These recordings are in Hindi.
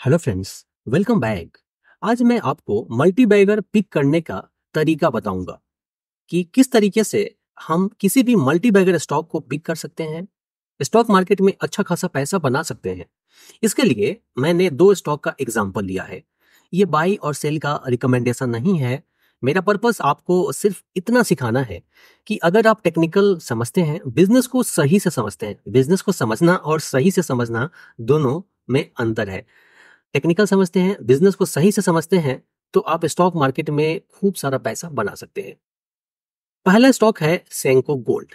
Hello friends, welcome back. आज मैं आपको मल्टी बैगर पिक करने का तरीका बताऊँगा कि किस तरीके से हम किसी भी मल्टी बैगर स्टॉक को पिक कर सकते हैं। स्टॉक मार्केट में अच्छा खासा पैसा बना सकते हैं। इसके लिए मैंने दो स्टॉक का एग्ज़ाम्पल लिया है। ये बाई और सेल का रिकमेंडेशन नहीं है। मेरा पर्पस आपको सिर्फ़ इतना सिखाना है कि अगर आप टेक्निकल समझते हैं, बिज़नेस को सही से समझते हैं, बिज़नेस को समझना और सही से समझना दोनों में अंतर है। टेक्निकल समझते हैं, बिज़नेस को सही से समझते हैं तो आप स्टॉक मार्केट में खूब सारा पैसा बना सकते हैं। पहला स्टॉक है सेंको गोल्ड।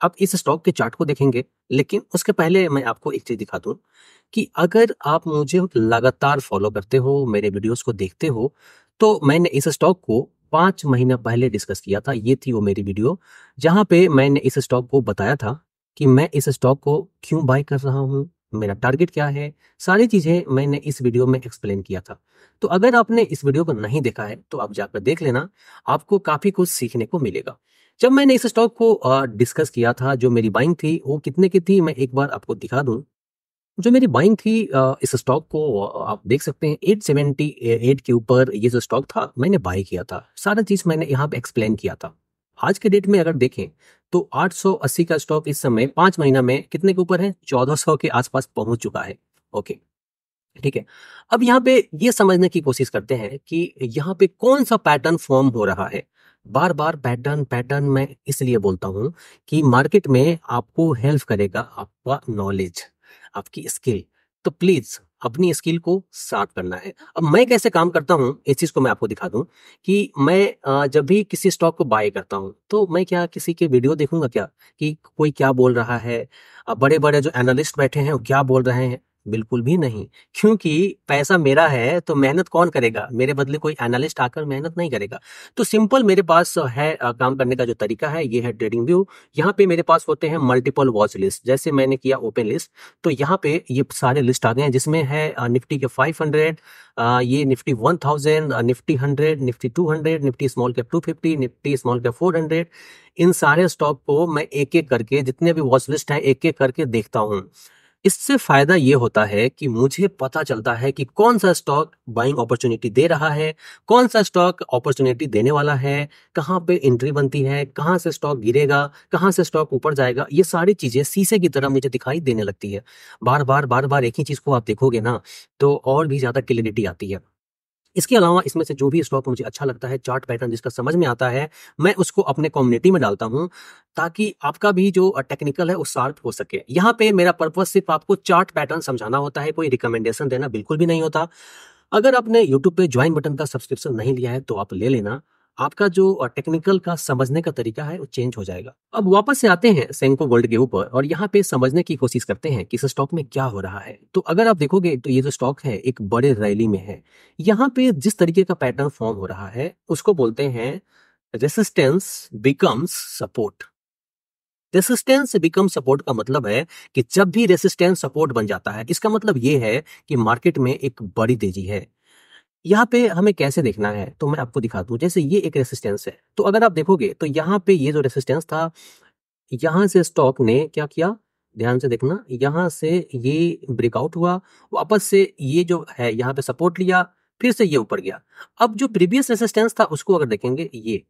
आप इस स्टॉक के चार्ट को देखेंगे, लेकिन उसके पहले मैं आपको एक चीज़ दिखा दूँ कि अगर आप मुझे लगातार फॉलो करते हो, मेरे वीडियोस को देखते हो तो मैंने इस स्टॉक को पाँच महीना पहले डिस्कस किया था, ये थी वो मेरी वीडियो, जहाँ पे मैंने इस स्टॉक को बताया था कि मैं इस स्टॉक को क्यों बाय कर रहा हूँ मेरा टारगेट क्या है? सारी चीज़ें मैंने इस वीडियो में एक्सप्लेन किया था। तो अगर आपने इस वीडियो को नहीं देखा है तो आप जाकर देख लेना, आपको काफ़ी कुछ सीखने को मिलेगा। जब मैंने इस स्टॉक को डिस्कस किया था, जो मेरी बाइंग थी, वो कितने की थी, मैं एक बार आपको दिखा दूँ। जो मेरी बाइंग थी इस स्टॉक को आप देख सकते हैं 878 के ऊपर ये जो स्टॉक था, मैंने बाय किया था। सारा चीज़ मैंने यहाँ पे एक्सप्लेन किया था। आज के डेट में अगर देखें तो 880 का स्टॉक इस समय पाँच महीना में कितने के ऊपर है? 1400 के आसपास पहुँच चुका है। ओके, ठीक है। अब यहाँ पे ये समझने की कोशिश करते हैं कि यहाँ पे कौन सा पैटर्न फॉर्म हो रहा है? बार बार पैटर्न पैटर्न मैं इसलिए बोलता हूँ कि मार्केट में आपको हेल्प करेगा आपका नॉलेज, आपकी स्किल। तो प्लीज़ अपनी स्किल को शार्प करना है। अब मैं कैसे काम करता हूँ, इस चीज़ को मैं आपको दिखा दूँ कि मैं जब भी किसी स्टॉक को बाय करता हूँ तो मैं क्या किसी के वीडियो देखूँगा क्या? कि कोई क्या बोल रहा है? बड़े बड़े जो एनालिस्ट बैठे हैं, वो क्या बोल रहे हैं? बिल्कुल भी नहीं। क्योंकि पैसा मेरा है तो मेहनत कौन करेगा? मेरे बदले कोई एनालिस्ट आकर मेहनत नहीं करेगा। तो सिंपल मेरे पास है काम करने का जो तरीका है, ये है ट्रेडिंग व्यू यहाँ पे मेरे पास होते हैं मल्टीपल वॉच लिस्ट जैसे मैंने किया ओपन लिस्ट तो यहाँ पे ये सारे लिस्ट आ गए हैं, जिसमें है निफ्टी के फाइव हंड्रेड ये Nifty one thousand Nifty hundred Nifty two hundred Nifty small cap two fifty Nifty small cap four hundred इन सारे स्टॉक को मैं एक एक करके, जितने भी वॉच लिस्ट है एक एक करके देखता हूँ। इससे फ़ायदा ये होता है कि मुझे पता चलता है कि कौन सा स्टॉक बाइंग अपॉर्चुनिटी दे रहा है, कौन सा स्टॉक अपॉर्चुनिटी देने वाला है, कहाँ पे एंट्री बनती है, कहाँ से स्टॉक गिरेगा, कहाँ से स्टॉक ऊपर जाएगा, ये सारी चीज़ें शीशे की तरह मुझे दिखाई देने लगती है। बार बार बार बार एक ही चीज़ को आप देखोगे ना तो और भी ज़्यादा क्लियरिटी आती है। इसके अलावा इसमें से जो भी स्टॉक मुझे अच्छा लगता है चार्ट पैटर्न जिसका समझ में आता है, मैं उसको अपने कम्युनिटी में डालता हूँ, ताकि आपका भी जो टेक्निकल है, वो शार्प हो सके। यहाँ पे मेरा पर्पज सिर्फ़ आपको चार्ट पैटर्न समझाना होता है, कोई रिकमेंडेशन देना बिल्कुल भी नहीं होता। अगर आपने यूट्यूब पे ज्वाइन बटन का सब्सक्रिप्शन नहीं लिया है तो आप ले लेना। आपका जो टेक्निकल का समझने का तरीका है, वो चेंज हो जाएगा। अब वापस से आते हैं सेंको गोल्ड के ऊपर और यहाँ पे समझने की कोशिश करते हैं कि इस स्टॉक में क्या हो रहा है। तो अगर आप देखोगे तो ये जो स्टॉक है, एक बड़े रैली में है। यहाँ पे जिस तरीके का पैटर्न फॉर्म हो रहा है, उसको बोलते हैं resistance becomes support resistance become support का मतलब है कि जब भी रेसिस्टेंस सपोर्ट बन जाता है, इसका मतलब ये है कि मार्केट में एक बड़ी तेज़ी है। यहाँ पे हमें कैसे देखना है तो मैं आपको दिखा दूँ, जैसे ये एक रेसिस्टेंस है। तो अगर आप देखोगे तो यहाँ पे ये जो रेसिस्टेंस था, यहाँ से स्टॉक ने क्या किया? ध्यान से देखना, यहाँ से ये ब्रेकआउट हुआ, वापस से ये जो है, यहाँ पे सपोर्ट लिया, फिर से ये ऊपर गया। अब जो प्रीवियस रेसिस्टेंस था, उसको अगर देखेंगे, ये।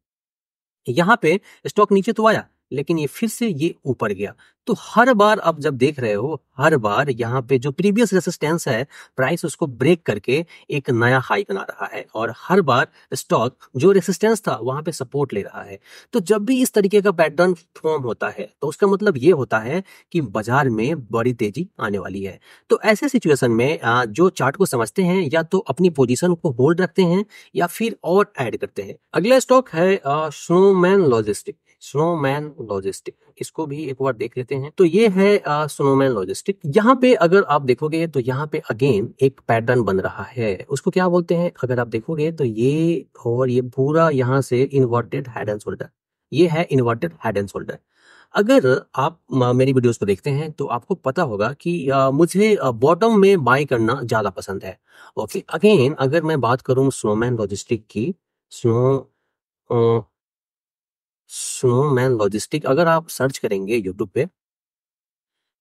यहाँ पे स्टॉक नीचे तो आया लेकिन ये फिर से ये ऊपर गया। तो हर बार आप जब देख रहे हो, हर बार यहाँ पे जो प्रीवियस रेसिस्टेंस है, प्राइस उसको ब्रेक करके एक नया हाई बना रहा है और हर बार स्टॉक जो रेसिस्टेंस था वहाँ पे सपोर्ट ले रहा है। तो जब भी इस तरीके का पैटर्न फॉर्म होता है तो उसका मतलब ये होता है कि बाज़ार में बड़ी तेज़ी आने वाली है। तो ऐसे सिचुएशन में जो चार्ट को समझते हैं या तो अपनी पोजिशन को होल्ड रखते हैं या फिर और एड करते हैं। अगला स्टॉक है स्नोमैन लॉजिस्टिक। स्नोमैन लॉजिस्टिक इसको भी एक बार देख लेते हैं। तो ये है स्नोमैन लॉजिस्टिक। यहाँ पे अगर आप देखोगे तो यहाँ पे अगेन एक पैटर्न बन रहा है। उसको क्या बोलते हैं? अगर आप देखोगे तो ये और ये पूरा यहाँ से इन्वर्टेड हेड एंड शोल्डर ये है इन्वर्टेड हेड एंड शोल्डर अगर आप मेरी वीडियोस को देखते हैं तो आपको पता होगा कि आ, मुझे बॉटम में बाय करना ज़्यादा पसंद है। ओके अगेन अगर मैं बात करूँ स्नोमैन लॉजिस्टिक की स्नो स्नोमैन लॉजिस्टिक अगर आप सर्च करेंगे यूट्यूब पे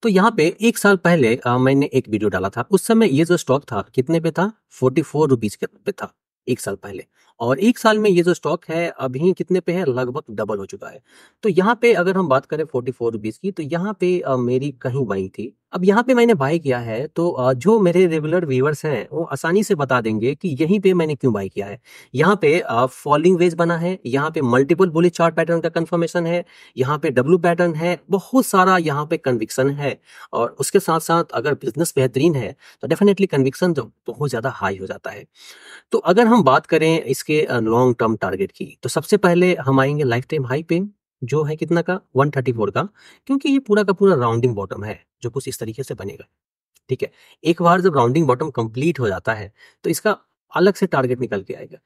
तो यहाँ पे एक साल पहले आ, मैंने एक वीडियो डाला था। उस समय ये जो स्टॉक था कितने पे था? फोर्टी फोर रुपीज़ के पे था एक साल पहले। और एक साल में ये जो स्टॉक है अभी कितने पे है? लगभग डबल हो चुका है। तो यहाँ पे अगर हम बात करें फोर्टी फोर रुपीज़ की तो यहाँ पे आ, मेरी कहीं बाई थी। अब यहाँ पे मैंने बाई किया है तो जो मेरे रेगुलर व्यूवर्स हैं वो आसानी से बता देंगे कि यहीं पे मैंने क्यों बाई किया है। यहाँ पे फॉलिंग वेज बना है यहाँ पे मल्टीपल बुलिस चार्ट पैटर्न का कंफर्मेशन है यहाँ पे डब्ल्यू पैटर्न है बहुत सारा यहाँ पे कन्विक्सन है। और उसके साथ साथ अगर बिज़नेस बेहतरीन है तो डेफिनेटली कन्विक्सन तो बहुत ज़्यादा हाई हो जाता है। तो अगर हम बात करें इसके लॉन्ग टर्म टारगेट की। तो सबसे पहले हम आएँगे लाइफ टाइम हाई पे, जो है कितना का? 134 का, क्योंकि ये पूरा का पूरा राउंडिंग बॉटम है, जो कुछ इस तरीके से बनेगा। ठीक है? एक बार जब राउंडिंग बॉटम कंप्लीट हो जाता है तो इसका अलग से टारगेट निकल के आएगा।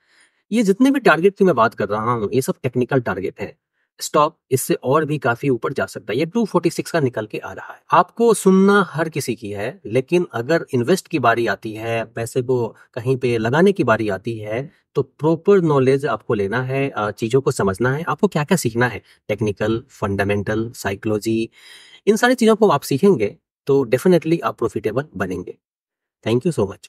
ये जितने भी टारगेट की मैं बात कर रहा हूँ, ये सब टेक्निकल टारगेट है। स्टॉक इससे और भी काफ़ी ऊपर जा सकता है। ये 246 का निकल के आ रहा है। आपको सुनना हर किसी की है, लेकिन अगर इन्वेस्ट की बारी आती है, पैसे को कहीं पे लगाने की बारी आती है तो प्रॉपर नॉलेज आपको लेना है चीज़ों को समझना है। आपको क्या क्या सीखना है? टेक्निकल फंडामेंटल साइकोलॉजी इन सारी चीज़ों को आप सीखेंगे तो डेफिनेटली आप प्रॉफिटेबल बनेंगे। Thank you so much